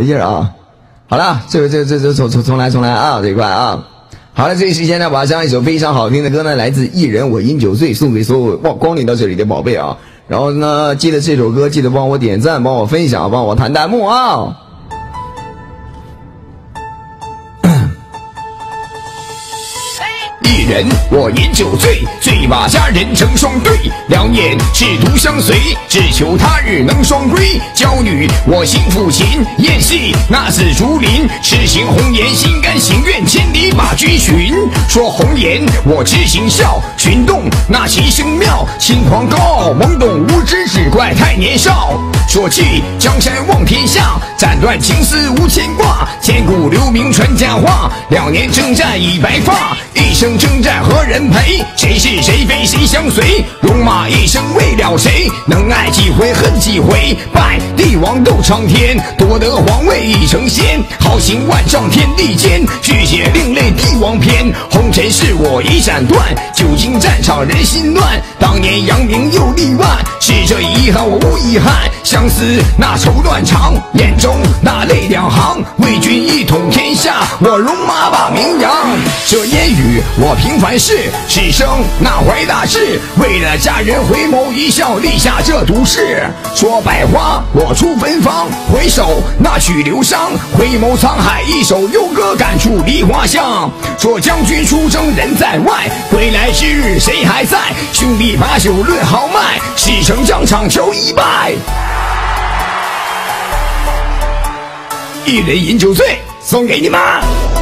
没劲儿啊！好了，这这这这重重重来重来啊！这一块啊，好了，这一时间呢，我要将一首非常好听的歌呢，来自一人我饮酒醉，送给所有光光临到这里的宝贝啊！然后呢，记得这首歌，记得帮我点赞，帮我分享，帮我弹弹幕啊！人我饮酒醉，醉把佳人成双对。两眼是独相随，只求他日能双归。娇女我心抚琴，演戏那似竹林。痴情红颜，心甘情愿千里把君寻。说红颜我痴情笑，群动那奇声妙。轻狂高傲，懵懂无知，只怪太年少。说起江山望天下，斩断情丝无牵挂。千古留名传佳话，两年征战已白发，一生征战何人陪？谁是谁非谁相随？戎马一生为了谁？能爱几回恨几回？拜帝王斗苍天，夺得皇位已成仙。豪情万丈天地间，续写另类帝王篇。红尘是我已斩断，久经战场人心乱。当年扬名又立万，这遗憾我无遗憾。相思那愁断肠，眼中那泪两行。为君一统天下，我戎马把名扬。这烟雨我平凡事，此生那怀大志。为了家人回眸一笑，立下这毒誓。说百花我出芬芳，回首那曲流觞。回眸沧海一首幽歌，感触梨花香。说将军出征人在外，归来之日谁还在？兄弟把酒论豪迈，誓成疆场求一拜。一人饮酒醉，送给你们。